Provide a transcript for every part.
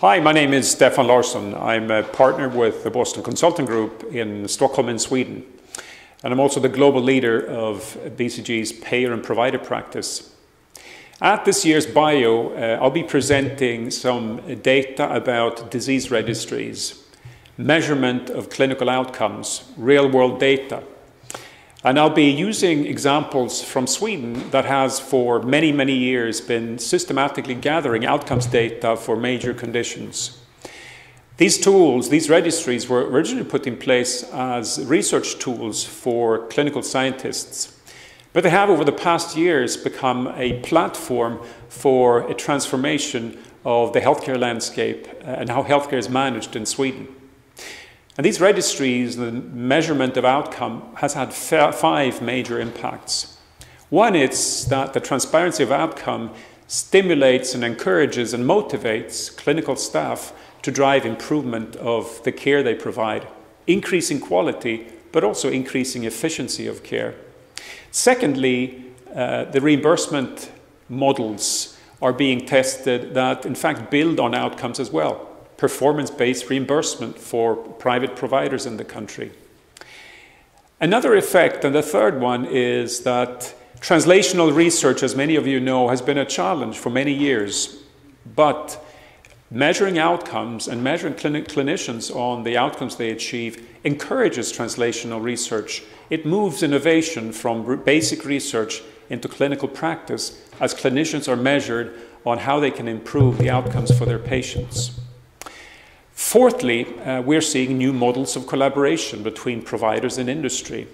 Hi, my name is Stefan Larsson. I'm a partner with the Boston Consulting Group in Stockholm in Sweden. And I'm also the global leader of BCG's payer and provider practice. At this year's BIO, uh, I'll be presenting some data about disease registries, measurement of clinical outcomes, real world data, and I'll be using examples from Sweden that has for many, many years been systematically gathering outcomes data for major conditions. These tools, these registries, were originally put in place as research tools for clinical scientists. But they have, over the past years, become a platform for a transformation of the healthcare landscape uh, and how healthcare is managed in Sweden. And these registries, the measurement of outcome, has had five major impacts. One is that the transparency of outcome stimulates and encourages and motivates clinical staff to drive improvement of the care they provide, increasing quality, but also increasing efficiency of care. Secondly, uh, the reimbursement models are being tested that, in fact, build on outcomes as well performance-based reimbursement for private providers in the country. Another effect, and the third one, is that translational research, as many of you know, has been a challenge for many years. But measuring outcomes and measuring clin clinicians on the outcomes they achieve encourages translational research. It moves innovation from basic research into clinical practice as clinicians are measured on how they can improve the outcomes for their patients. Fourthly, uh, we're seeing new models of collaboration between providers and industry.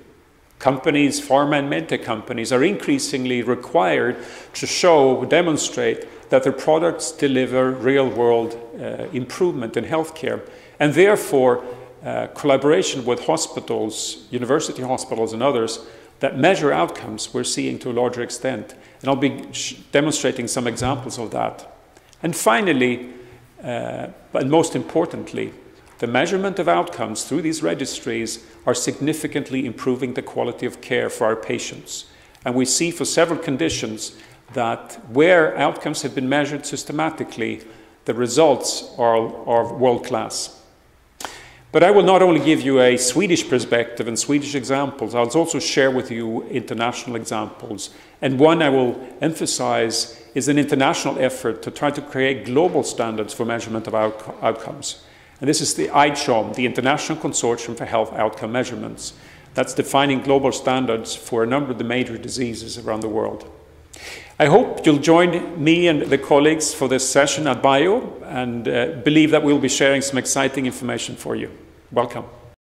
Companies, pharma and medtech companies, are increasingly required to show, demonstrate that their products deliver real world uh, improvement in healthcare. And therefore, uh, collaboration with hospitals, university hospitals, and others that measure outcomes, we're seeing to a larger extent. And I'll be demonstrating some examples of that. And finally, uh, but most importantly, the measurement of outcomes through these registries are significantly improving the quality of care for our patients. And we see for several conditions that where outcomes have been measured systematically, the results are, are world class. But I will not only give you a Swedish perspective and Swedish examples, I'll also share with you international examples. And one I will emphasize is an international effort to try to create global standards for measurement of out outcomes. And this is the ICHOM, the International Consortium for Health Outcome Measurements. That's defining global standards for a number of the major diseases around the world. I hope you'll join me and the colleagues for this session at BIO and uh, believe that we'll be sharing some exciting information for you. Welcome.